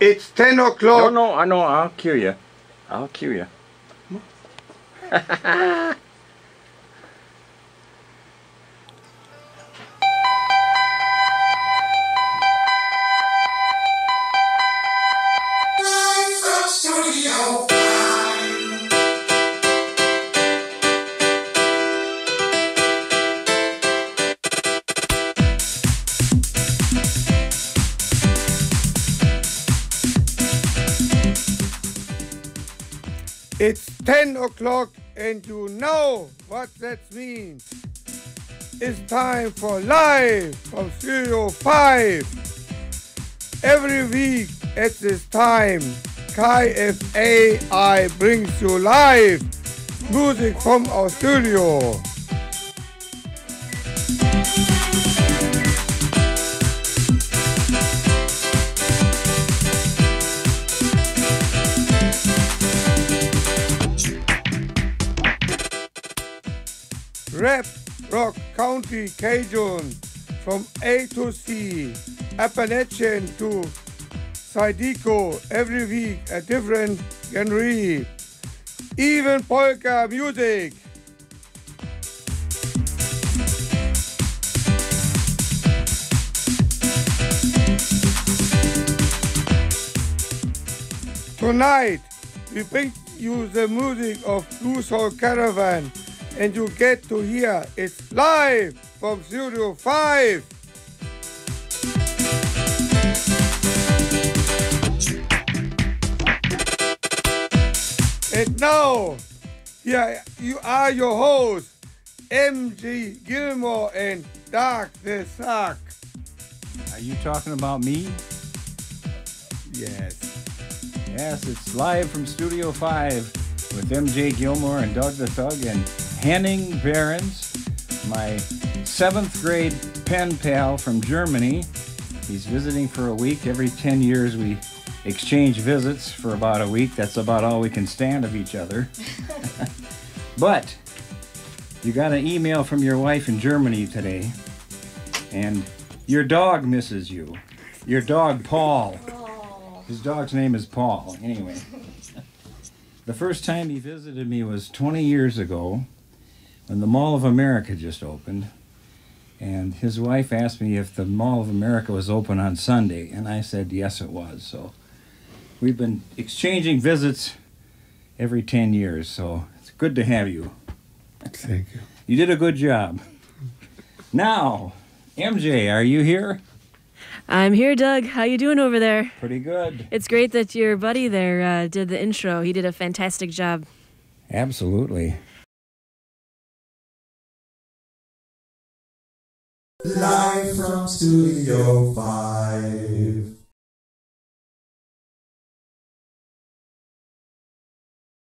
It's 10 o'clock. No, no, I know. I'll cue you. I'll cue you. It's 10 o'clock and you know what that means. It's time for live from Studio 5. Every week at this time, KFAI brings you live music from our studio. Rap Rock Country Cajun from A to C, Appalachian to Zydeco, every week a different genre. Even polka music. Tonight, we bring you the music of Blue Soul Caravan, and you get to hear it live from Studio 5. And now, here you are your hosts, MG Gilmore and Doc the Sock. Are you talking about me? Yes. Yes, it's live from Studio 5 with MJ Gilmore and Doug the Thug and Henning Behrens, my seventh grade pen pal from Germany. He's visiting for a week. Every 10 years, we exchange visits for about a week. That's about all we can stand of each other. but you got an email from your wife in Germany today, and your dog misses you. Your dog, Paul. Oh. His dog's name is Paul. Anyway, the first time he visited me was 20 years ago when the Mall of America just opened. And his wife asked me if the Mall of America was open on Sunday, and I said yes, it was. So we've been exchanging visits every 10 years, so it's good to have you. Thank you. You did a good job. Now, MJ, are you here? I'm here, Doug. How you doing over there? Pretty good. It's great that your buddy there uh, did the intro. He did a fantastic job. Absolutely. Live from Studio 5.